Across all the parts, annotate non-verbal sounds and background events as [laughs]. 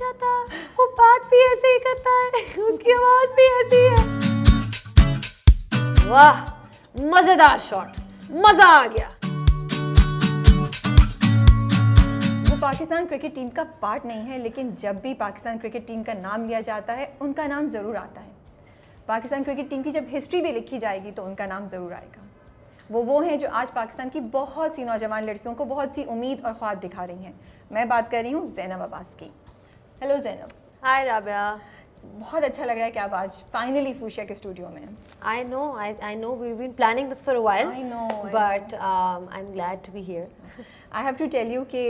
जाता वो बात भी ऐसे ही करता है। उसकी आवाज़ भी ऐसी है। वाह, मज़ेदार शॉट मज़ा आ गया। वो पाकिस्तान क्रिकेट टीम का पार्ट नहीं है, लेकिन जब भी पाकिस्तान क्रिकेट टीम का नाम लिया जाता है, उनका नाम ज़रूर आता है। पाकिस्तान क्रिकेट टीम की जब हिस्ट्री भी लिखी जाएगी तो उनका नाम ज़रूर आएगा। वो वो हैं जो आज पाकिस्तान की बहुत सी नौजवान लड़कियों को बहुत सी उम्मीद और ख्वाब दिखा रही हैं। मैं बात कर रही हूँ जैनब अब्बास की। हेलो जैनब हाय राबिया बहुत अच्छा लग रहा है कि आप आज फाइनली फूशिया के स्टूडियो में I know I know. We've been planning this for a while. I know, I But um, I'm glad to be here. I have to tell you कि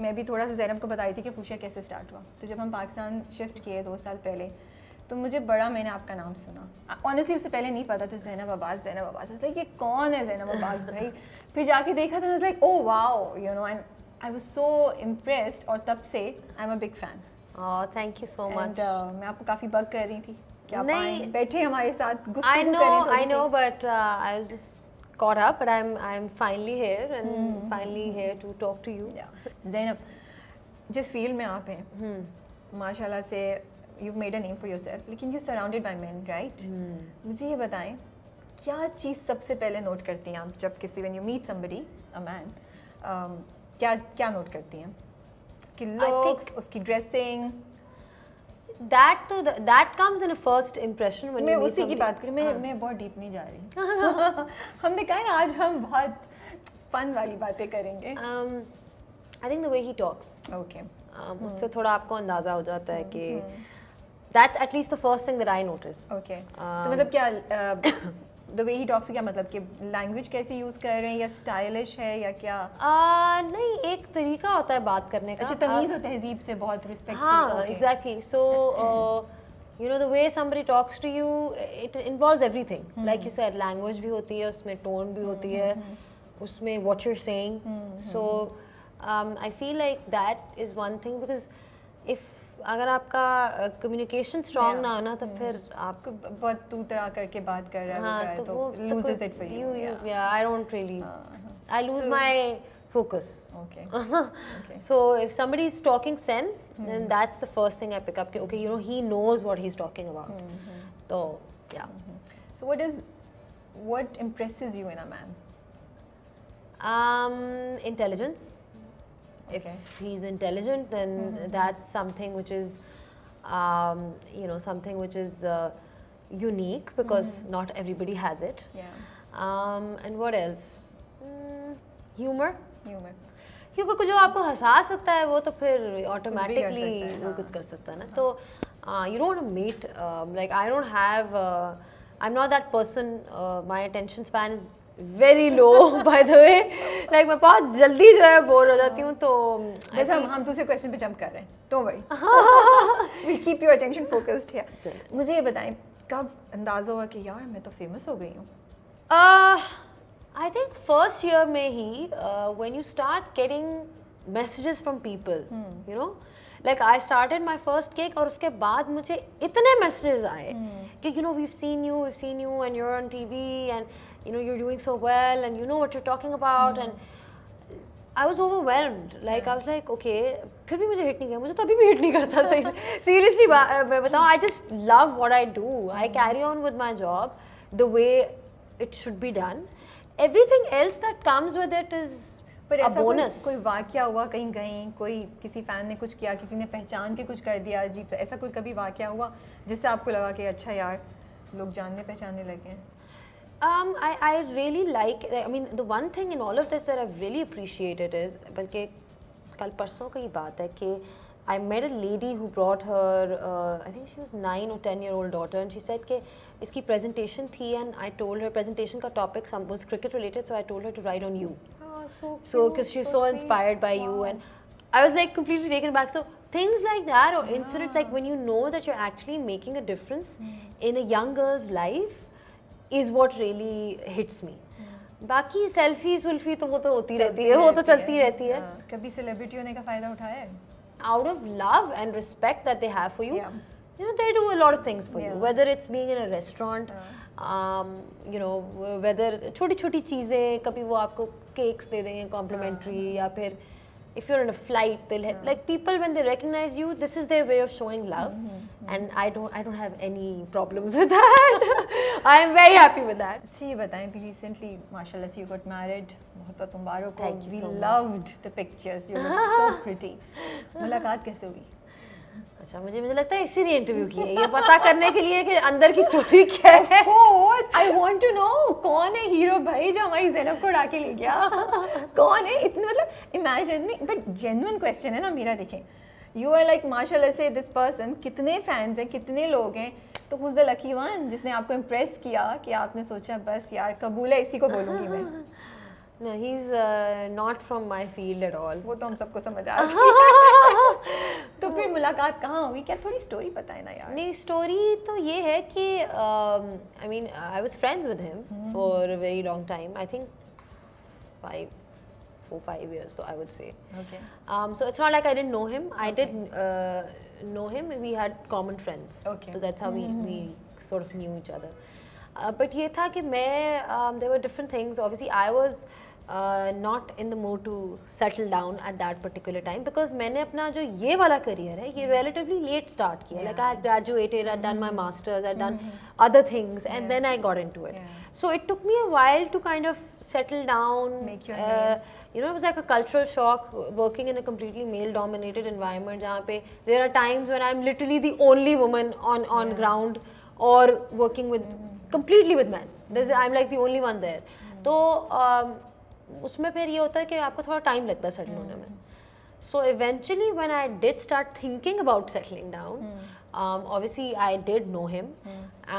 मैं भी थोड़ा सा जैनब को बताई थी कि फूशिया कैसे स्टार्ट हुआ। तो जब हम पाकिस्तान शिफ्ट किए दो साल पहले तो मुझे बड़ा मैंने आपका नाम सुना। ऑनेस्टली उससे पहले नहीं पता था जैनब अब्बास जैनब अब्बास लाइक ये कौन है जैनब अब्बास भाई? फिर जाके देखा तो like oh wow you know and I was so impressed और तब से I am a big fan Oh, you so much मैं आपको काफ़ी बग कर रही थी कि आप नहीं। बैठे हमारे साथ I see. know, but uh, I was just caught up. But I'm I'm finally here and finally here to talk to you. Yeah. जिस फ़ील्ड में आप हैं Hmm. माशाल्लाह से you made a name for yourself लेकिन you surrounded by men right मुझे ये बताएँ क्या चीज़ सबसे पहले नोट करती हैं आप जब किसी when you meet somebody a man क्या क्या नोट करती हैं उसकी लुक्स उसकी dressing to the, that comes in a first impression when मैं उसी की. बात करूँ मैं मैं बहुत डीप नहीं जा रही हमने कहा ना आज हम बहुत फन वाली बातें करेंगे Um, I think the way he talks. Okay Um, उससे थोड़ा आपको अंदाज़ा हो जाता है कि at least the first thing that I notice. Okay तो Um, मतलब क्या द वे ही टॉक्स क्या मतलब कि लैंग्वेज कैसे यूज़ कर रहे हैं या स्टाइलिश है या क्या? आ, नहीं एक तरीका होता है बात करने का। अच्छा तमीज और तहजीब से बहुत रिस्पेक्ट हाँ exactly so you know the way somebody talks to you it involve everything like you sir language भी होती है उसमें टोन भी होती है hmm, hmm, hmm. उसमें what you saying so I feel like that is one thing because if अगर आपका कम्युनिकेशन स्ट्रांग ना होना तो फिर आप बहुत तू तरह करके बात कर रहे हैं तो तो loses it for you yeah I don't really I lose my focus okay so if somebody is talking sense then that's the first thing I pick up okay you know he knows what he is talking about तो yeah so what is what impresses you in a man um intelligence. mm Okay. If he's intelligent, then that's something which is, um, you know, something which is uh, unique because not everybody has it. yeah Um, and what else? Mm, humor. humor क्योंकि कुछ जो आपको हंसा सकता है वो तो फिर automatically सकता है, वो हाँ। कुछ कर सकता है ना तो you don't meet like I don't have I am not that person my attention span is very low by the way like मैं बहुत जल्दी जो है बोर हो जाती हूँ तो ऐसा हम हम दूसरे क्वेश्चन पे जंप कर रहे हैं। Don't worry we keep your attention focused here मुझे ये बताएँ कब अंदाज़ा हुआ कि यार मैं तो फ़ेमस हो गई हूँ? आई थिंक फ़र्स्ट ईयर में ही when you start getting messages from people you know like I started my first cake और उसके बाद मुझे इतने मैसेजेस आए hmm. कि you know we seen you we seen you and you're on T V and you know you're doing so well and you know what you're talking about mm. and I was overwhelmed. Like I was like, okay, फिर भी मुझे hit नहीं किया मुझे तो अभी भी hit नहीं करता सही से seriously मैं बताऊँ I just love what I do. I carry on with my job the way it should be done. Everything else that comes with it is पर ऐसा कोई, bonus. कोई वाक्य हुआ कहीं गई कोई किसी फ़ैन ने कुछ किया किसी ने पहचान के कुछ कर दिया अजीब ऐसा कोई कभी वाक्य हुआ जिससे आपको लगा कि अच्छा यार लोग जानने पहचानने लगे हैं Um, I, I really like, I mean, the one thing in all of this that I've really appreciated is, बल्कि कल परसों की बात है कि I met a lady who brought her, uh, I think she was nine or ten year old daughter, and she said कि इसकी presentation थी and I told her presentation का topic some was cricket related, so I told her to write on you. so So because she was so inspired by you, and I was like completely taken back. So things like that or incidents like when you know that you're actually making a difference in a young girl's life is what really hits me. बाकी selfie सुल्फी तो वो तो होती रहती है वो तो चलती रहती है हाँ, कभी सेलिब्रिटी होने का फ़ायदा उठाया है out of love and respect that they have for you Yeah. you know they do a lot of things for yeah. you whether it's being in a restaurant um, you know whether छोटी छोटी चीज़ें कभी वो आपको cakes दे देंगे complementary या फिर if you're in a flight they'll have, like people when they recognize you this is their way of showing love and I don't I don't have any problems with that I am very happy with that अच्छा ये बताएँ कि recently माशाल्लाह you got married बहुत बहुत मुबारक हो। We loved the pictures you look so pretty मुलाकात कैसे हुई? अच्छा मुझे मुझे लगता है इसीलिए इंटरव्यू की है। ये पता करने के लिए कि अंदर की स्टोरी [laughs] क्या है। Course I want to know कौन है हीरो भाई जो हमारी जैनब को उड़ा के ले गया? [laughs] कौन है? इतने मतलब इमेजिन नहीं बट जेन्युइन क्वेश्चन है ना मेरा देखें। यू आर लाइक माशा से दिस पर्सन कितने फैंस हैं कितने लोग हैं। तो हुज द लकी वन जिसने आपको इम्प्रेस किया कि आपने सोचा बस यार कबूल है इसी को बोलूँगी मैं. [laughs] No he's uh, not from my field at all. वो तो हम सबको समझ आ [laughs] रहा है। तो फिर मुलाकात कहाँ हुई? क्या थोड़ी स्टोरी बताए ना यार? नहीं स्टोरी तो ये है कि I mean I was friends with him for a very long time I think five four five years so i would say okay um, so it's not like i didn't know him i did uh, know him we had common friends Okay. so that's how we we sort of knew each other uh, but ये था कि मैं um, there were different things obviously i was uh, not in the mood to settle down at that particular time because मैंने अपना जो ये वाला career है ये relatively late start किया like I had graduated I'd done my masters I'd done other things and Yeah. then I got into it Yeah. so it took me a while to kind of settle down Make your uh, name. you know it was like a cultural shock uh, working in a completely male dominated environment जहाँ पे there are times when I'm literally the only woman on on ground or working with completely with men There's, I'm like the only one there तो um, उसमें फिर ये होता है कि आपको थोड़ा टाइम लगता है सेटल होने में so eventually when I did start thinking about settling down um, obviously I did know him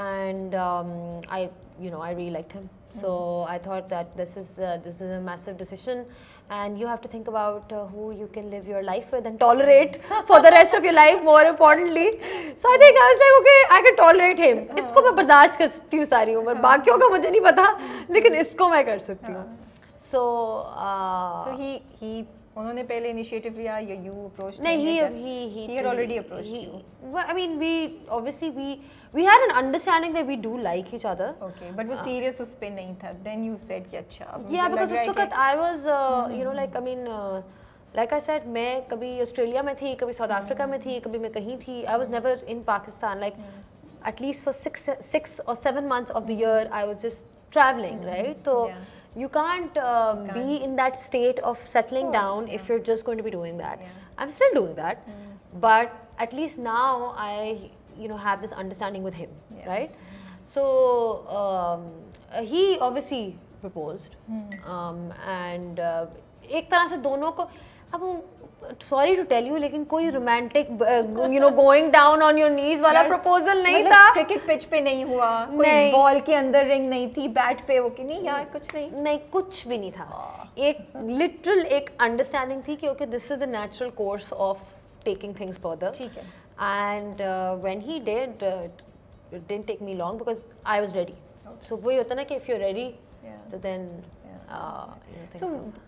and um, I you know I really liked him so I thought that this is uh, this is a massive decision and you have to think about uh, who you can live your life with and tolerate [laughs] for the rest of your life more importantly so I think I was like okay I can tolerate him इसको मैं बर्दाश्त कर सकती हूँ सारी उम्र बाकियों का मुझे नहीं पता लेकिन इसको मैं कर सकती हूँ so uh, So he he उन्होंने पहले इनिशिएटिव लिया या यू अप्रोच नहीं अभी ही ही already approach he I mean we obviously we we had an understanding that we do like each other okay but वो सीरियस उस पे नहीं था. देन यू सेड कि अच्छा या बिकॉज़ उस वक्त I was you know like I mean like I said मैं कभी ऑस्ट्रेलिया में थी कभी साउथ अफ्रीका में थी कभी मैं कहीं थी. I was never in Pakistan like at least for six six और seven months of the year I was just travelling right तो you can't uh, be in that state of settling down if you're just going to be doing that Yeah. I'm still doing that but at least now I you know have this understanding with him Yeah. right so um, uh, he obviously proposed um, and uh, एक तरह से दोनों को अब sorry to tell you लेकिन कोई romantic you know going down on your knees वाला proposal नहीं मतलब था। क्रिकेट पिच पे नहीं हुआ कोई बॉल के अंदर रिंग नहीं थी बैट पे वो कि नहीं यार कुछ नहीं। नहीं कुछ भी नहीं था। एक लिटरल एक अंडरस्टैंडिंग थी कि okay this is the natural course of taking things further ठीक है। Did uh, it, it didn't take me long because I was ready. So वही होता ना कि you're ready Yeah. तो then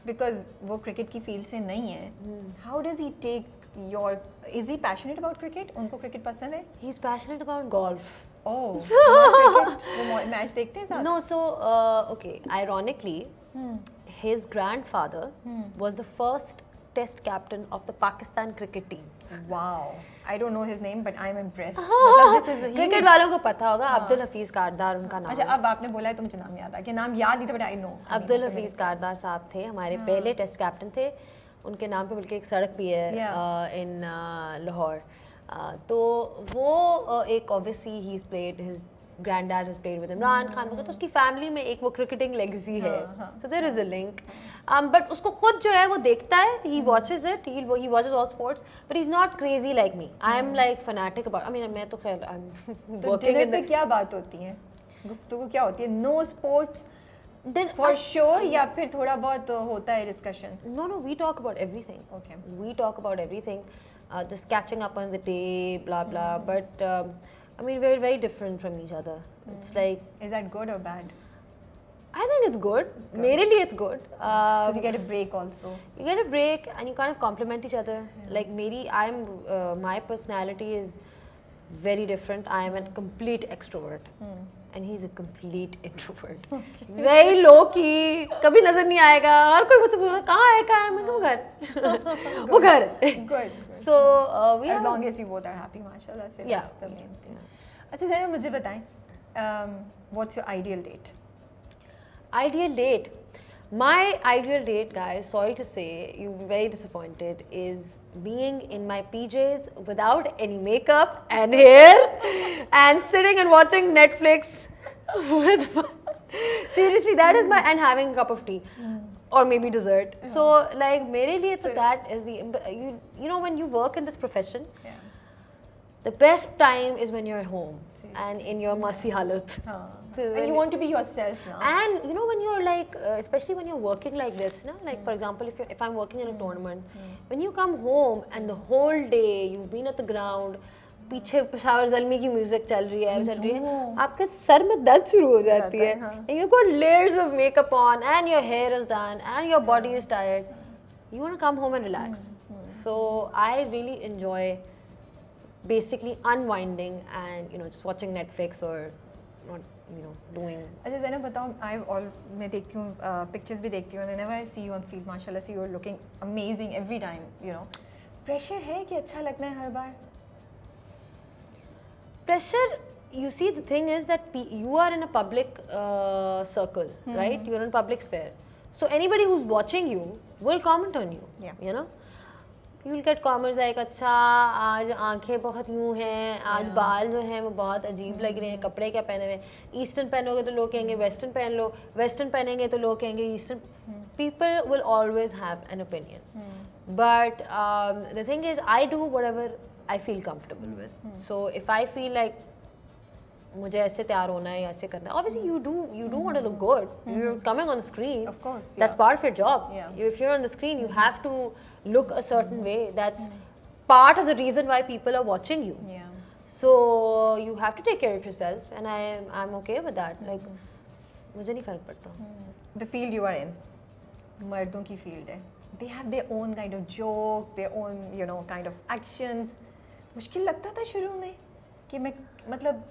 बिकॉज़ वो क्रिकेट की फ़ील्ड से नहीं है how does he take your is he passionate about cricket उनको क्रिकेट पसंद है? He is passionate about golf वो मैच देखते हैं no grandfather was the first test captain of the Pakistan cricket team wow I don't know his name but I am impressed मतलब is cricket वालों को पता होगा अब्दुल हफीज कारदार उनका नाम। अच्छा है। अब आपने बोला है तो मुझे नाम याद आ गया नाम याद ही था but I know Abdul Hafeez Kardar sahab थे हमारे पहले टेस्ट कैप्टन थे। उनके नाम पे बल्कि एक सड़क भी है. इन लाहौर। तो वो एक obviously he played his grandad has played with Imran Khan वगैरह तो उसकी फैमिली में एक वो क्रिकेटिंग लेगेसी है। So there is a link but उसको खुद जो है वो देखता है he watches it he watches all sports but is not crazy like me I am like fanatic about I mean मैं तो खैर आई एम वर्किंग पे क्या बात होती है? गुफ्तगू क्या होती है? No sports then for sure या फिर थोड़ा बहुत होता है discussion No, no, we talk about everything. Okay. We talk about everything, uh, just catching up on the day, blah blah. I mean, we're very different from each other. Mm. It's like. Is that good or bad? I think it's good. good. Merely, it's good. Because um, you get a um, break also. You get a break and you kind of complement each other. Yeah. Like, Mary, I'm. Uh, my personality is very different. I am a complete extrovert. Mm. And he is a complete introvert very low key कभी नजर नहीं आएगा और कोई मुझसे पूछा कहाँ है कहाँ है मैं कहूँ घर वो घर good so we as long as you both are happy mashallah so Yeah. that's the main thing अच्छा जरा मुझे बताएं um, what's your ideal date Ideal date. My ideal date, guys, sorry to say, you'll be very disappointed, is being in my PJs without any makeup and hair and sitting and watching Netflix [laughs] with. [laughs] Seriously, that is my. and having a cup of tea. Or maybe dessert. So, like, mere liye So- that is the. You, you know, when you work in this profession, yeah the best time is when you're at home and in your masi halat. So and when- you want to be yourself now And you know when you're like, uh, especially when you're working like this, no? like for example, if you if I'm working in a tournament, when you come home and the whole day you've been at the ground, पीछे शावर जलमी की music चल रही है चल रही है know. आपके सर में दर्द शुरू हो जाती जाता है है, हाँ. and you've got layers of makeup on and your hair is done and your body is tired you want to come home and relax so I really enjoy basically unwinding and you know just watching Netflix or not you know doing अच्छा जैनब बताओ आई all मैं देखती हूँ pictures भी देखती हूँ I see you on field माशाल्लाह से are looking amazing every time you know pressure है कि अच्छा लगना है हर बार you see the thing is that pe- you are in a public uh, circle right you're in public sphere so anybody who's watching you will comment on you Yeah. you know you will get commerce like अच्छा आज आँखें बहुत यूँ हैं आज हाँ। बाल जो हैं वो बहुत अजीब लग रहे हैं कपड़े क्या पहने हुए ईस्टर्न पहनोगे तो लोग कहेंगे वेस्टर्न पहन लो। वेस्टर्न पहनेंगे तो लोग कहेंगे eastern people will always have an opinion but the thing is I do whatever I feel comfortable with so if I feel like मुझे ऐसे तैयार होना है या ऐसे करना है you do you do want to look you are coming on screen of course that's part of your on the screen you have to look a certain way that's part of the reason why people are watching you yeah so you have to take care of yourself and i am i'm okay with that like मुझे नहीं फर्क पड़ता the field you are in मर्दों की field है they have their own kind of jokes their own you know kind of actions मुश्किल लगता था शुरू में कि मैं मतलब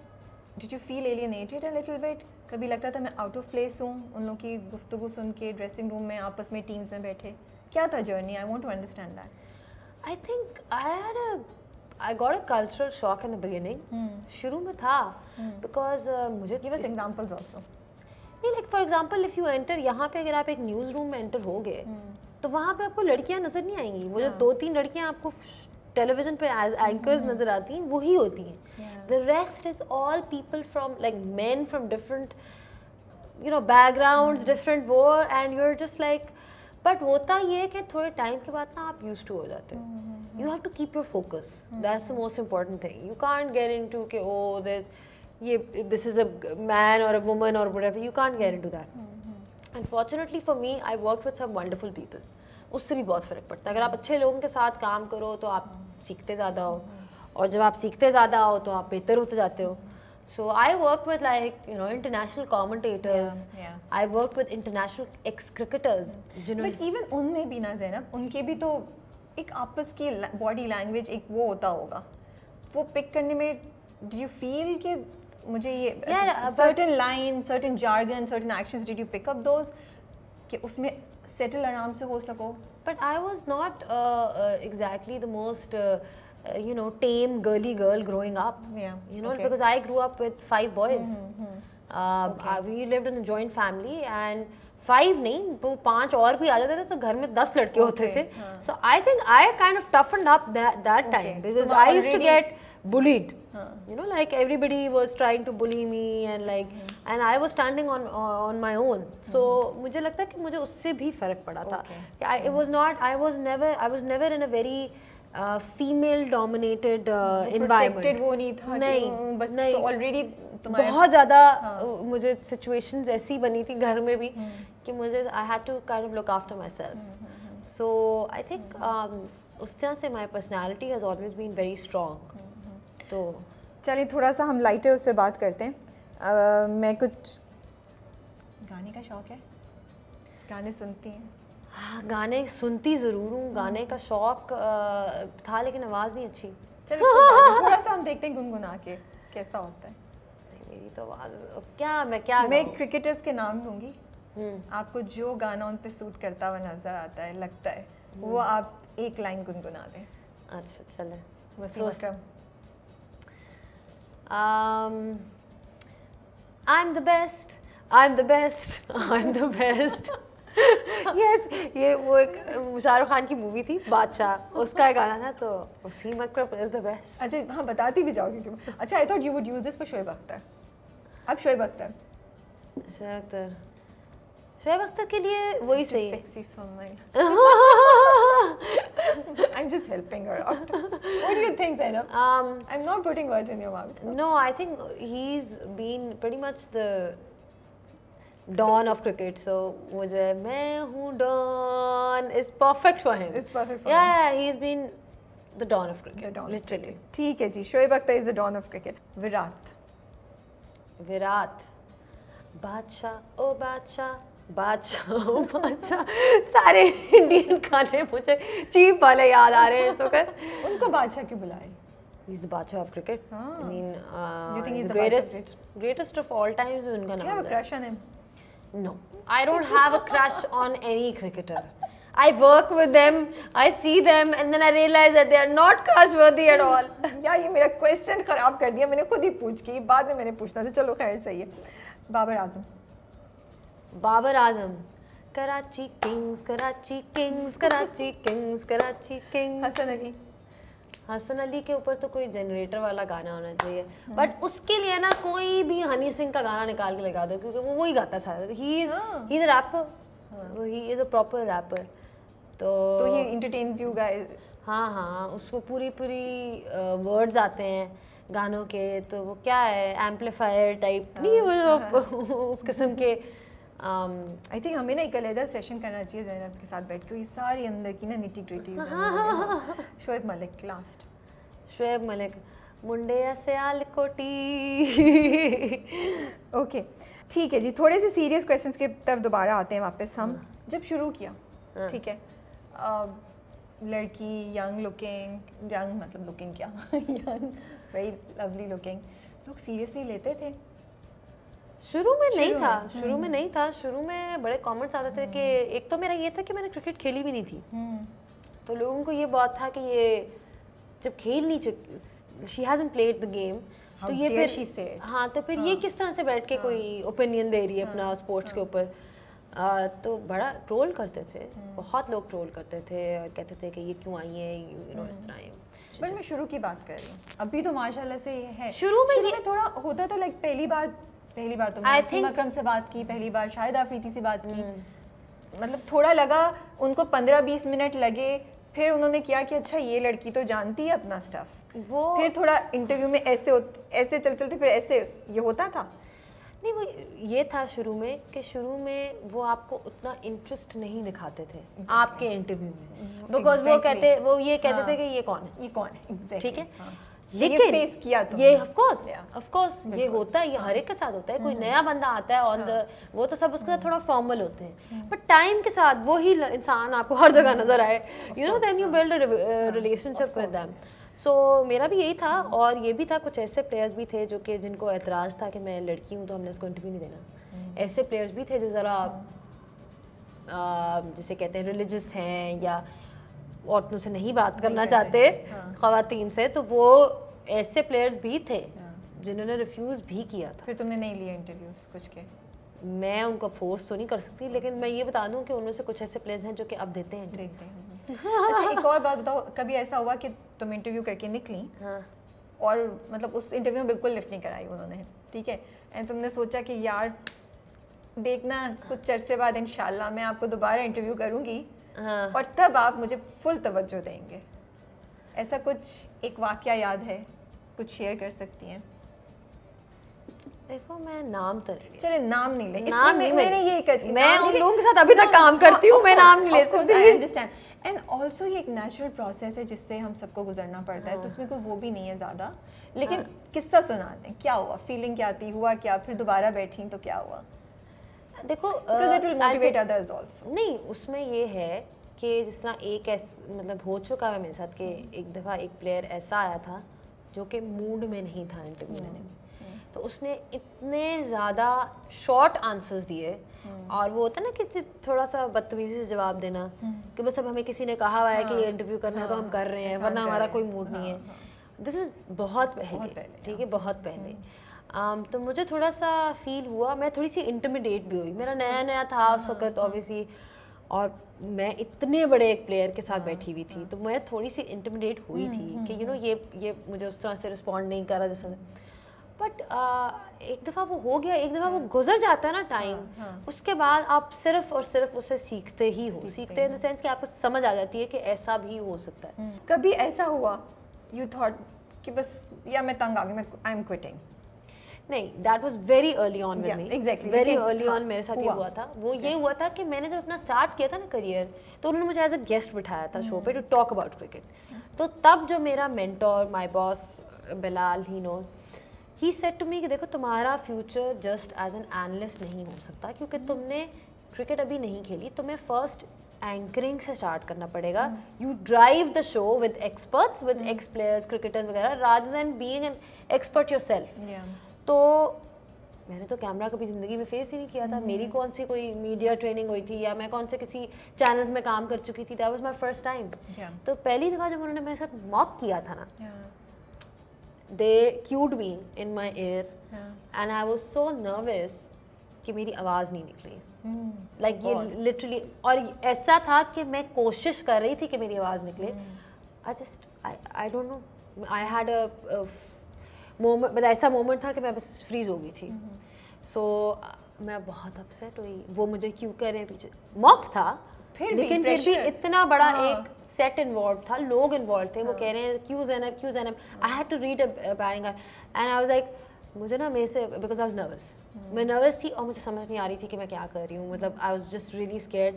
did you feel alienated a little bit कभी लगता था मैं out of place हूँ उन लोगों की गुफ्तगू सुन के ड्रेसिंग रूम में आपस में टीम्स में बैठे क्या था journey I want to understand that I think I had a I got a cultural shock in the beginning. शुरू में था because uh, मुझे गिव अस एग्जांपल्स आल्सो नहीं like for example if you enter यहाँ पे अगर आप एक न्यूज़ रूम में एंटर हो गए तो वहाँ पे आपको लड़कियाँ नज़र नहीं आएँगी। वो जो हाँ। दो तीन लड़कियाँ आपको टेलीविज़न पे एज एंकर्स नज़र आती हैं वही होती हैं। The rest is all people from like men from different you know backgrounds different वो and you're just like but होता ये है कि थोड़े टाइम के बाद ना आप यूज़ टू हो जाते हो। You have to keep your focus that's the most important thing you can't get into के ओ दिस ये दिस इज़ अ मैन और अ वुमन और what you can't get into that unfortunately for me I work with some wonderful people उससे भी बहुत फ़र्क पड़ता है। अगर आप अच्छे लोगों के साथ काम करो तो आप हम्म। सीखते ज़्यादा हो। हम्म, हम्म। और जब आप सीखते ज़्यादा हो तो आप बेहतर होते जाते हो. So I work with like you know international commentators Yeah, yeah. I work with international ex cricketers जिन्होंने बट इवन उनमें भी ना जैनब उनके भी तो एक आपस की बॉडी लैंग्वेज एक वो होता होगा वो पिक करने में डू यू फील कि मुझे ये Yeah, but- certain line certain jargon certain actions did you pick up those कि उसमें सेटल आराम से हो सको But I was not uh, uh, exactly the most, uh, uh, you know, tame girly girl growing up. Yeah, You know, okay. because I grew up with five boys. Um, Okay. uh, we lived in a joint family and five नहीं वो पांच और भी आ जाते थे तो घर में दस लड़के होते Okay, थे हाँ. so I think I kind of toughened up that that Okay. time because तुम I used to already- get bullied हाँ. you know like everybody was trying to bully me and like and I was standing on on my own so मुझे लगता है कि मुझे उससे भी फर्क पड़ा था Okay. कि I, it was not I was never I was never in a very uh, female dominated uh, protected वो नहीं था नहीं "हम्म, बस नहीं। तो ऑलरेडी तुम्हारे बहुत ज़्यादा हाँ। uh, मुझे सिचुएशंस ऐसी बनी थी घर में भी कि मुझे I had to kind of look after myself so I think उस तरह से my personality has always been very strong तो चलिए थोड़ा सा हम लाइटर उस पर बात करते हैं। अ, मैं कुछ गाने का शौक है? गाने सुनती हैं। हाँ गाने सुनती ज़रूर हूँ। गाने का शौक था लेकिन आवाज़ नहीं अच्छी। चलो कोई थोड़ा सा हम देखते हैं गुनगुना के कैसा होता है। मेरी तो आवाज़ क्या मैं क्या मैं क्रिकेटर्स के नाम लूँगी। हम्म। आपको जो गाना उन पे सूट करता हुआ नज़र आता है लगता है वो आप एक लाइन गुनगुना दें। अच्छा चले। वसीम सोच- अकरम। Um, I'm the best. I'm the best. [laughs] I'm the best. [laughs] yes, ये वो एक शाहरुख खान की मूवी थी बादशाह। उसका एक गाना था तो Wasim Akram is the best अच्छा हाँ बताती भी जाओगे क्यों अच्छा I thought you would use this for Shoaib Akhtar अब शोएब अख्तर शोएब अख्तर शोएब अख्तर के लिए वही सही। है sexy for my I'm just helping her out. What do you think, Zainab? um, I'm not putting words in your mouth. no, I think he's been pretty much the don of cricket so वो जो है मैं हूँ don is perfect for him is perfect for या he is been the don of cricket don literally ठीक है जी Shoaib Akhtar is the don of cricket Virat. Virat. बादशाह ओ बादशाह. बादशाह उनको बादशाह No, I don't have a crush on any cricketer. I work with them, I see them, and then I realize that they are not crushworthy at all. यार ये मेरा question खराब कर दिया मैंने खुद ही पूछ के बाद में मैंने पूछना था चलो खैर सही है Babar Azam Babar Azam Karachi Kings Karachi Kings Karachi Kings Karachi Kings Hasan Ali Hasan Ali के ऊपर तो कोई जनरेटर वाला गाना होना चाहिए। बट उसके लिए ना कोई भी हनी सिंह का गाना निकाल के लगा दो क्योंकि वो वही गाता था। ही इज़ हाँ। He is a rapper he is a proper rapper तो तो ही इंटरटेन्स यू गाइस हाँ हाँ उसको पूरी पूरी वर्ड्स आते हैं गानों के। तो वो क्या है एम्पलीफायर टाइप नहीं वो [laughs] उस किस्म के आई थिंक हमें ना एक अलहदा सेशन करना चाहिए जैनब के साथ बैठ के। ये सारी अंदर की ना nitty gritty Shoaib Malik last Shoaib Malik मुंडे सियाल कोटी। [laughs] ओके ठीक है जी थोड़े से सीरियस क्वेश्चंस के तरफ़ दोबारा आते हैं वापस हम। जब शुरू किया हाँ। ठीक है। लड़की यंग लुकिंग यंग मतलब लुकिंग क्या? यंग वेरी लवली लुकिंग लोग सीरियसली लेते थे? शुरू में नहीं था शुरू में नहीं था शुरू में बड़े कमेंट्स आते थे कि एक तो मेरा ये था कि मैंने क्रिकेट खेली भी नहीं थी। तो लोगों को ये बहुत था कि ये जब खेल नहीं चुकी she hasn't played the game तो ये फिर हाँ तो फिर ये किस तरह से बैठ के कोई ओपिनियन दे रही है अपना स्पोर्ट्स के ऊपर? आ, तो बड़ा ट्रोल करते थे बहुत लोग ट्रोल करते थे और कहते थे कि ये क्यों आई है यू नो इस तरह बट मैं शुरू की बात कर रही हूँ। अभी तो माशाल्लाह से ये है। शुरू में ये- थोड़ा होता था लाइक पहली बार पहली बार तो वसीम think- अकरम से बात की पहली बार शाहिद आफरीदी से बात की मतलब थोड़ा लगा उनको पंद्रह बीस मिनट लगे फिर उन्होंने किया कि अच्छा ये लड़की तो जानती है अपना स्टफ़ वो फिर थोड़ा इंटरव्यू में ऐसे ऐसे चल चलते फिर ऐसे ये होता था नहीं वो ये था शुरू में कि शुरू में वो आपको उतना इंटरेस्ट नहीं दिखाते थे exactly. आपके इंटरव्यू में बिकॉज़ exactly. वो कहते वो ये कहते हाँ। थे कि ये कौन है ये कौन है exactly, ठीक है हाँ। लेकिन ये face किया। ये ऑफ़ कोर्स ऑफ़ कोर्स ये होता है ये हर एक के साथ होता है कोई नया बंदा आता है ऑन द वो तो सब उसके साथ थोड़ा फॉर्मल होते हैं। बट टाइम के साथ वो ही इंसान आपको हर जगह नज़र आए। You know then you build relationship with them so मेरा भी यही था और ये भी था कुछ ऐसे प्लेयर्स भी थे जो कि जिनको एतराज़ था कि मैं लड़की हूँ तो हमने उसको इंटरव्यू नहीं देना। ऐसे प्लेयर्स भी थे जो ज़रा जिसे कहते हैं रिलीजस हैं या औरतों से नहीं बात करना चाहते हाँ। खातन से तो वो ऐसे प्लेयर्स भी थे जिन्होंने रिफ्यूज़ भी किया था। फिर तुमने नहीं लिया इंटरव्यूज़ कुछ के? मैं उनको फोर्स तो नहीं कर सकती लेकिन मैं ये बता दूँ कि उनमें से कुछ ऐसे प्लेयर्स हैं जो कि अब देते हैं देखते हैं। अच्छा एक और बात बताओ कभी ऐसा हुआ कि तुम इंटरव्यू करके निकली? हाँ। और मतलब उस इंटरव्यू में बिल्कुल लिफ्ट नहीं कराई उन्होंने ठीक है? एंड तुमने सोचा कि यार देखना कुछ अरसे बाद इंशाल्लाह मैं आपको दोबारा इंटरव्यू करूँगी। हाँ। और तब आप मुझे फुल तवज्जो देंगे। ऐसा कुछ एक वाक्य याद है कुछ शेयर कर सकती हैं? देखो मैं नाम तो नहीं चले नाम नहीं ले। नाम नहीं मैंने ये करती मैं उन लोगों के साथ अभी तक काम करती हूँ, मैं नाम नहीं ले सकती। अंडरस्टैंड एंड ऑल्सो ये एक नेचुरल प्रोसेस है जिससे हम सबको गुजरना पड़ता है तो हाँ। उसमें कोई वो भी नहीं है ज़्यादा। लेकिन किस्सा सुना दें क्या हुआ? फीलिंग क्या थी? हुआ क्या? फिर दोबारा बैठी तो क्या हुआ? देखो uh, नहीं उसमें ये है कि जिस तरह एक मतलब हो चुका है मेरे साथ कि एक दफ़ा एक प्लेयर ऐसा आया था जो कि मूड में नहीं था इंटरव्यू देने में। तो उसने इतने ज़्यादा शॉर्ट आंसर्स दिए हम्म। और वो होता है ना कि थोड़ा सा बदतमीजी से जवाब देना। कि बस अब हमें किसी ने कहा हुआ है कि ये हाँ, इंटरव्यू करना है तो हम हाँ, कर रहे हैं वरना हमारा कोई मूड नहीं हाँ, है। दिस इज़ बहुत पहले ठीक है। हाँ। बहुत पहले। Um, तो मुझे थोड़ा सा फील हुआ मैं थोड़ी सी इंटरमीडिएट भी हुई। मेरा नया नया था हाँ, उस वक्त ऑब्वियसली और मैं इतने बड़े एक प्लेयर के साथ बैठी हुई थी तो मैं थोड़ी सी इंटरमीडिएट हुई थी कि यू नो ये ये मुझे उस तरह से रिस्पॉन्ड नहीं करा जैसे बट एक दफ़ा वो हो गया एक दफ़ा वो गुजर जाता है ना टाइम हाँ, हाँ। उसके बाद आप सिर्फ़ और सिर्फ़ उसे सीखते ही हो सीखते सीखते इन द सेंस कि आपको समझ आ जाती है कि ऐसा भी हो सकता है। हम्म। कभी ऐसा हुआ यू थॉट कि बस या मैं तंग आ गई मैं आई एम क्विटिंग नहीं that was very early on with me exactly. Very early on मेरे साथ ये हुआ। हुआ था। वो ये हुआ था कि मैंने जब अपना स्टार्ट किया था ना करियर तो उन्होंने मुझे एज अ गेस्ट बिठाया था शो पे टू टॉक अबाउट क्रिकेट तो तब जो मेरा mentor my boss Bilal he knows he said to me कि देखो तुम्हारा future just as an analyst नहीं हो सकता क्योंकि तुमने क्रिकेट अभी नहीं खेली। तुम्हें फ़र्स्ट एंकरिंग से स्टार्ट करना पड़ेगा। You drive the show with experts with ex players cricketers वगैरह rather than being an expert yourself तो मैंने तो कैमरा कभी ज़िंदगी में फेस ही नहीं किया था। मेरी कौन सी कोई मीडिया ट्रेनिंग हुई थी या मैं कौन से किसी चैनल्स में काम कर चुकी थी? That was my first time तो पहली दफ़ा जब उन्होंने मेरे साथ मॉक किया था ना they cued me in my ear and I was so nervous कि मेरी आवाज़ नहीं निकली। लाइक like ये लिटरली और ऐसा था कि मैं कोशिश कर रही थी कि मेरी आवाज़ निकले। I just I I don't know I had a moment मतलब ऐसा मोमेंट था कि मैं बस फ्रीज हो गई थी। सो so, मैं बहुत अपसेट हुई। वो मुझे क्यों कर रहे हैं पीछे? मॉक था फिर भी, लेकिन फिर भी इतना बड़ा हाँ। एक सेट इन्वॉल्व था लोग इन्वॉल्व थे। हाँ। वो कह रहे हैं क्यों जैनब क्यों Zainab I had to read bearing and I was like मुझे ना मेरे से बिकॉज़ आई वाज नर्वस मैं नर्वस थी और मुझे समझ नहीं आ रही थी कि मैं क्या कर रही हूँ। मतलब I was just really scared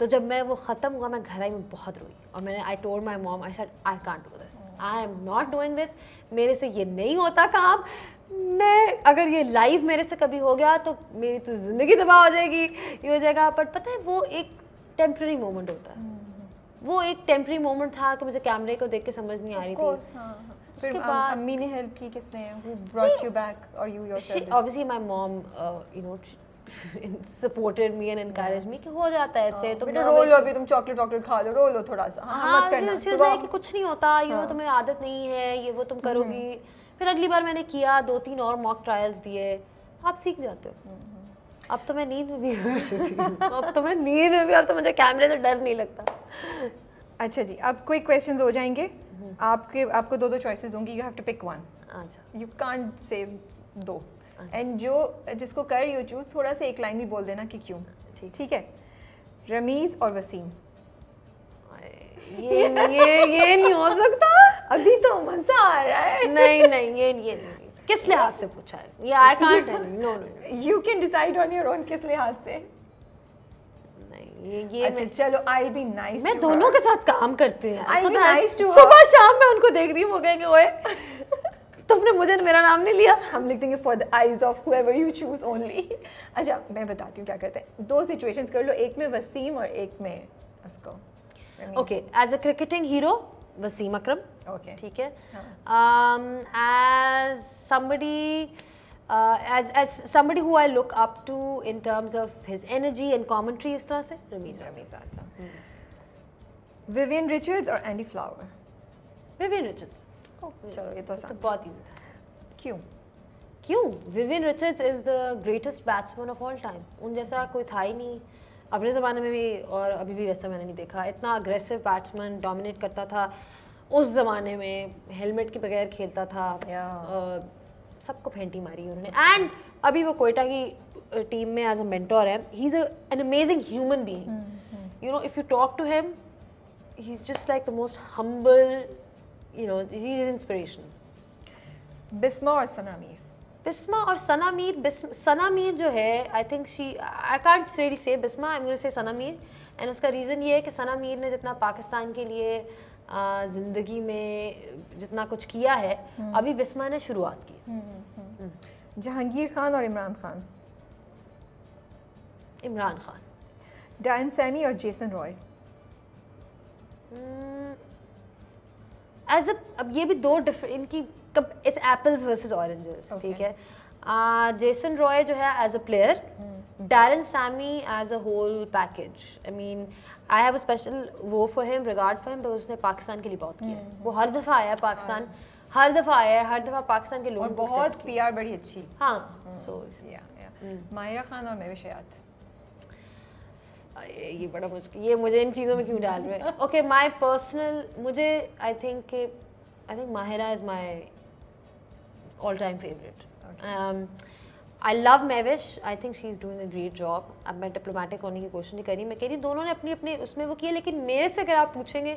तो जब मैं वो ख़त्म हुआ मैं घर आई मैं बहुत रोई। और मैंने I told my mom I said I can't do this I am not doing this मेरे से ये नहीं होता काम। मैं अगर ये लाइव मेरे से कभी हो गया तो मेरी तो ज़िंदगी तबाह हो जाएगी ये हो जाएगा। बट पता है वो एक टेम्प्रेरी मोमेंट होता है। वो एक टेम्प्रेरी मोमेंट था कि मुझे कैमरे को देख के समझ नहीं आ रही थी। फिर उसके अम, बाद- अम्मी ने हेल्प की किसने? Who brought you back or you she, yourself? obviously my mom uh, you know supported me and encouraged me कि हो जाता है ऐसे तुम बेटा nervous- रो लो अभी तुम चॉकलेट वॉकलेट खा लो रो लो थोड़ा सा। हाँ, हाँ मत करना सुबह- कि कुछ नहीं होता यू नो हाँ। तुम्हें आदत नहीं है ये वो तुम करोगी। फिर अगली बार मैंने किया दो तीन और मॉक ट्रायल्स दिए। आप सीख जाते हो। अब तो मैं नींद में भी हूँ। अब तो मैं नींद में भी अब तो मुझे कैमरे से डर नहीं लगता। अच्छा जी अब कोई क्वेश्चंस हो जाएँगे। आपके आपको दो दो चॉइसेस होंगी you have to pick one अच्छा। यू कांट से दो। एंड जो जिसको कर यू चूज़ थोड़ा सा एक लाइन भी बोल देना कि क्यों। ठीक। है? रमीज और वसीम। ये ये ये नहीं हो सकता। अभी तो मज़ा आ रहा है। नहीं नहीं ये ये नहीं। किस लिहाज से पूछा है? ये I can't no no you can decide on your own किस लिहाज से। ये ये अच्छा मैं चलो आई बी नाइस मैं दोनों के साथ काम करते हैं। है, nice to her. सुबह शाम मैं उनको देख रही हूँ वो कहेंगे ओए तुमने मुझे मेरा नाम नहीं लिया। हम लिख देंगे for the eyes of whoever you choose only अच्छा मैं बताती हूँ क्या करते हैं। दो सिचुएशंस कर लो एक में वसीम और एक में उसको। Okay as a cricketing hero Wasim Akram. Okay ठीक है? as somebody uh, as as somebody who I look up to in terms of his energy and commentary इस तरह से रमीज रमीज अच्छा विवियन रिचर्ड्स और एंडी फ्लावर विवियन रिचर्ड्स चलो ये तो आसान। बहुत था। क्यों क्यों Vivian Richards is the greatest batsman of all time उन जैसा कोई था ही नहीं। अपने ज़माने में भी और अभी भी वैसा मैंने नहीं देखा। इतना अग्रेसिव बैट्समैन डोमिनेट करता था। उस ज़माने में हेलमेट के बगैर खेलता था। Yeah. सबको फेंटी मारी उन्होंने। एंड अभी वो कोयटा की टीम में एज अ मेंटोर है he is an amazing human being you know if you talk to him he is just like the most humble is inspiration Bisma और सना मीर बिस्मा और सना मीर बिस्म- सना मीर जो है I think she I can't really say Bisma I am going say Sana Mir and उसका reason ये है कि सना मीर ने जितना पाकिस्तान के लिए ज़िंदगी में जितना कुछ किया है अभी बिस्मा ने शुरुआत की जहांगीर खान और इमरान खान। इमरान खान। डायन सैमी और जेसन रॉय। एज अब ये भी दो डिफरेंट इनकी कब इस एप्पल्स वर्सेस ऑरेंजेस ठीक है? जेसन रॉय जो है as a player Darren Sammy as a whole package I mean I have a special वो for him regard for him उसने पाकिस्तान के लिए बहुत किया है। वो हर दफ़ा आया पाकिस्तान हर दफ़ा आया है हर दफ़ा पाकिस्तान के लोग बहुत पीआर बड़ी अच्छी। हाँ सो या या माहिरा खान और महविश हयात ये बड़ा मुश्किल ये मुझे इन चीज़ों में क्यों डाल रहे हैं? ओके माय पर्सनल मुझे आई थिंक कि I think Mahira is my all time favourite I love Mehwish I think she is doing a great job अब मैं डिप्लोमेटिक होने की कोशिश नहीं करी मैं कह रही दोनों ने अपनी अपनी उसमें वो किया लेकिन मेरे से अगर आप पूछेंगे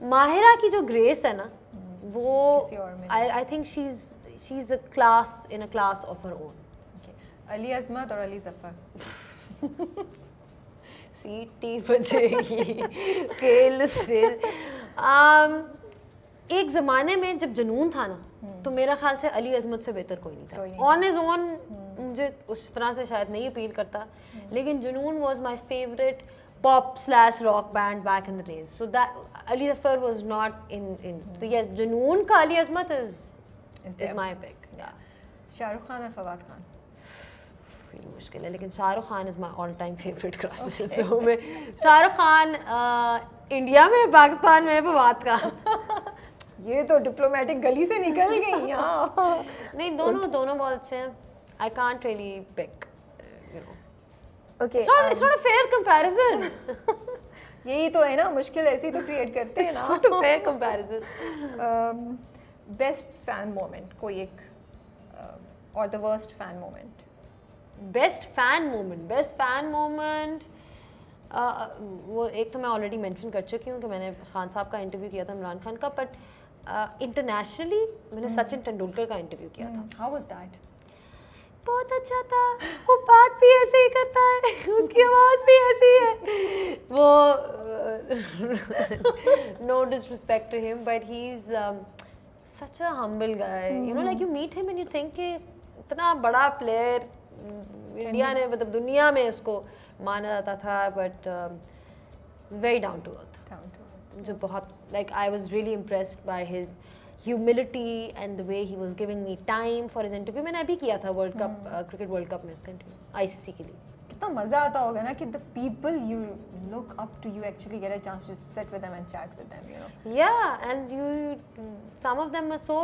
माहिरा की जो ग्रेस है ना वो में I I think she is she is a class in a class of her own Ali Azmat और अली ज़फ़र सीटी बजेगी [laughs] खेल से um, एक ज़माने में जब जुनून था ना तो मेरा ख्याल से अली अजमत से बेहतर कोई नहीं था। ऑन इज़ ओन मुझे उस तरह से शायद नहीं अपील करता। लेकिन Junoon was my favourite pop slash rock band back in the days so that Ali Zafar was not in in तो यस जुनून का Ali Azmat is is my pick Shahrukh Khan और फवाद खान। काफ़ी मुश्किल है लेकिन Shahrukh Khan is my all time favourite crush so में Shahrukh Khan India में पाकिस्तान में फवाद का [laughs] ये तो डिप्लोमेटिक गली से निकल गई यहाँ [laughs] नहीं दोनों दोनों बहुत अच्छे हैं। I can't really pick okay it's not a fair comparison यही तो है ना मुश्किल ऐसी तो क्रिएट करते हैं ना। Not a fair comparison best fan moment कोई एक और the worst fan moment best fan moment best fan moment वो एक तो मैं ऑलरेडी मेंशन कर चुकी हूँ कि मैंने खान साहब का इंटरव्यू किया था इमरान खान का बट इंटरनेशनली मैंने सचिन तेंदुलकर का इंटरव्यू किया था। हाउ वाज दैट बहुत अच्छा था। वो बात भी ऐसे ही करता है। उसकी आवाज़ भी ऐसी है। वो no disrespect to him but he is such a humble guy you know like you meet him and you think कि इतना बड़ा प्लेयर इंडिया ने मतलब दुनिया में उसको माना जाता था but very down to earth जो बहुत like I was really impressed by his humility and the way he was giving me time for his interview मैंने अभी किया था world cup cricket world cup में उसका इंटरव्यू आईसीसी के लिए. कितना मज़ा आता होगा ना कि the people you look up to you actually get a chance to sit with them and chat with them you know Yeah, and you, some of them are so,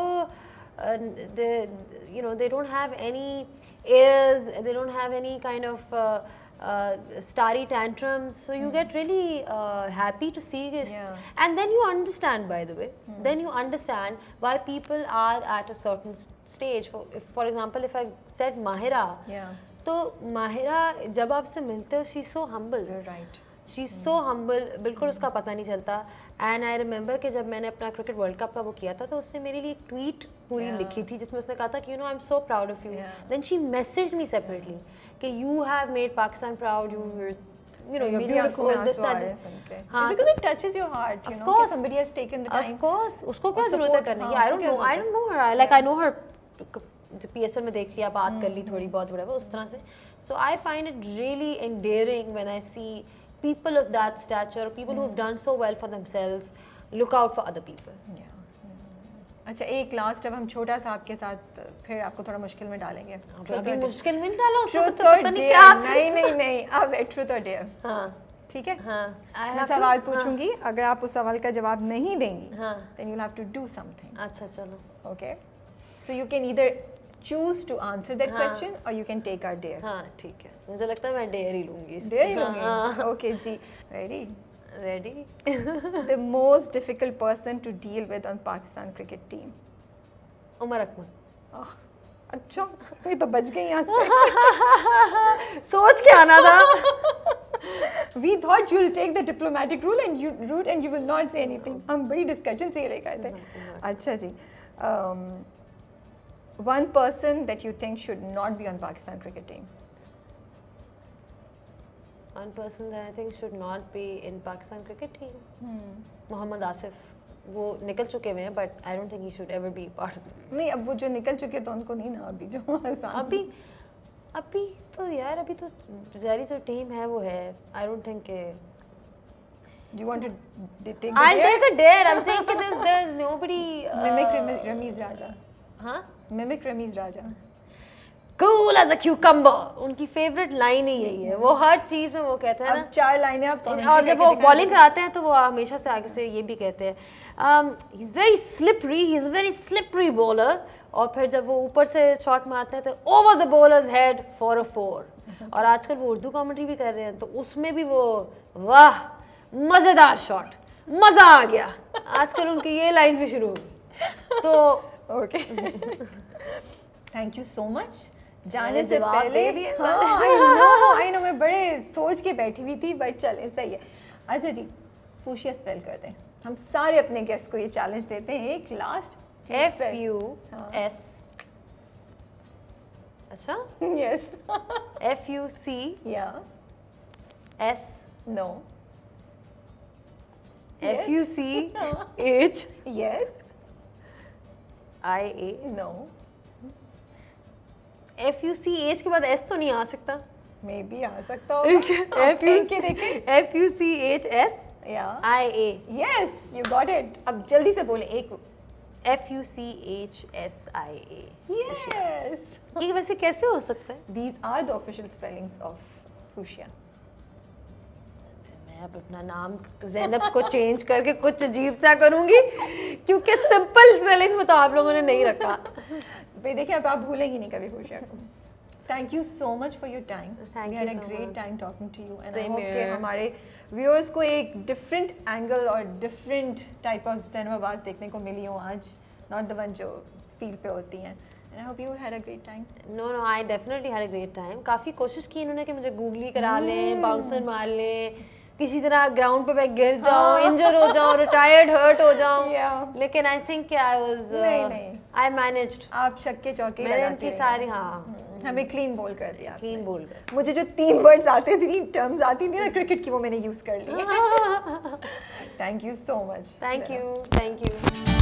uh, they, you know, they don't have any airs, they don't have any kind of uh, uh, starry tantrums. So you get really uh, happy to see this. Yeah. And then you understand, by the way, then you understand why people are at a certain s- stage. For, if, for example, if I said Mahira, Yeah. तो माहिरा जब आपसे मिलते हो she so humble You're right. She so humble बिल्कुल उसका पता नहीं चलता एंड आई रिमेंबर कि जब मैंने अपना क्रिकेट वर्ल्ड कप का वो किया था तो उसने मेरे लिए एक ट्वीट पूरी Yeah. लिखी थी जिसमें उसने कहा था कि you know I am so proud of you then she message me separately कि you have made Pakistan proud you हैं because it touches your heart you Of know course. somebody has taken the time उसको क्या ज़रूरत है करने की? आई आई आई PSL में देख लिया बात कर ली थोड़ी बहुत whatever उस तरह से। So I find it really endearing when I see people of that stature people mm. who have hmm. done so well for themselves look out for other people. Yeah. अच्छा एक लास्ट अब हम छोटा सा आपके साथ फिर आपको थोड़ा मुश्किल में डालेंगे। हाँ, अभी मुश्किल में डालो ट्रुथ और नहीं नहीं नहीं अब ट्रुथ और हाँ। ठीक है? हाँ, मैं सवाल to, पूछूँगी अगर आप उस सवाल का जवाब नहीं देंगी then you have to do something अच्छा चलो। Okay so you can either choose to answer that question और you can take our dare ठीक है। मुझे लगता है मैं डेयरी लूँगी डेयरी हाँ। Okay ji. Ready ready the most difficult person to deal with on Pakistan cricket team Umar Akmal. अच्छा कहीं तो बच गई यहाँ सोच के आना था। We thought you will take the diplomatic rule and you route and you will not say anything हम बड़ी डिस्कशन से लेकर आए थे। अच्छा जी one person that you think should not be on Pakistan cricket team One person that I think should not be in Pakistan cricket team. Mohammad Asif वो निकल चुके हुए हैं but I don't think he should ever be part of नहीं अब वो जो निकल चुके तो उनको नहीं ना अभी जो अभी अभी तो यार अभी तो जारी जो टीम है वो है I don't think you want to take I'll dare? take a dare. I'm saying that there's there's nobody. Uh, mimic Ramiz Raja हाँ mimic Ramiz Raja cool as a cucumber उनकी फेवरेट लाइन ही यही है। वो हर चीज़ में वो कहते हैं ना। चार लाइनें आप और जब वो। बॉलिंग कराते हैं तो वो हमेशा से आगे से ये भी कहते हैं। He is very slippery he is very slippery bowler और फिर जब वो ऊपर से शॉट मारते हैं तो over the bowler's head for a four और आजकल वो उर्दू कमेंट्री भी कर रहे हैं तो उसमें भी वो वाह मज़ेदार शॉट मज़ा आ गया। आजकल उनकी ये लाइंस भी शुरू हो गई तो okay thank you so much जाने से पहले। आई नो आई नो मैं बड़े सोच के बैठी हुई थी बट चले सही है। अच्छा जी फूशिया स्पेल करते हैं। हम सारे अपने गेस्ट को ये चैलेंज देते हैं। एक लास्ट एफ़ यू हाँ। एस अच्छा यस एफ़ यू सी या S no F U C H yes I A no F U C H के बाद एस तो नहीं आ सकता। मे बी आ सकता होगा। एफ़ यू के देखें। F U C H S I A yes you got it अब जल्दी से बोले एक। F U C H S I A yes ये वैसे कैसे हो सकता है? These are the official spellings of fuchsia. मैं अब अपना नाम जैनब को चेंज करके कुछ अजीब सा करूँगी क्योंकि सिंपल स्पेलिंग में तो आप लोगों ने नहीं रखा। भाई देखिए अब आप भूलेंगी नहीं कभी fuchsia को thank you so much for your time we had a great time talking to you and I hope कि हमारे व्यूअर्स को एक डिफरेंट एंगल और डिफरेंट टाइप ऑफ़ जैनबाज देखने को मिली हो आज नॉट द वन जो फ़ील्ड पे होती हैं। And I hope you had a great time no no I definitely had a great time काफ़ी कोशिश की इन्होंने कि मुझे गूगली करा लें बाउंसर मार लें। किसी तरह ग्राउंड पे मैं गिर जाऊँ इंजर हो जाऊँ रिटायर्ड हर्ट हो जाऊँ। लेकिन I think I was. I managed आप शक्के चौके मैंने इनकी सारी हाँ। हम्म, हमें क्लीन बोल कर दिया क्लीन बोल कर मुझे जो तीन वर्ड्स आते थे तीन टर्म्स आती थी ना क्रिकेट की वो मैंने यूज़ कर ली। Thank you so much thank you thank you